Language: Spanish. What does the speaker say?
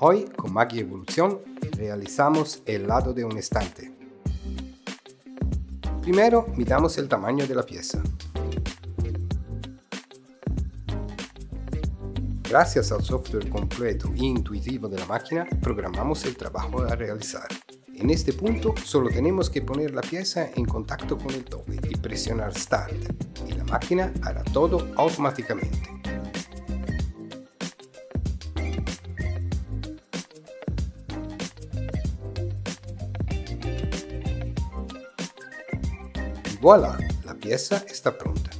Hoy, con Magia Evolución, realizamos el lado de un estante. Primero, midamos el tamaño de la pieza. Gracias al software completo e intuitivo de la máquina, programamos el trabajo a realizar. En este punto, solo tenemos que poner la pieza en contacto con el tope y presionar Start, máquina hará todo automáticamente. voilà, la pieza está pronta.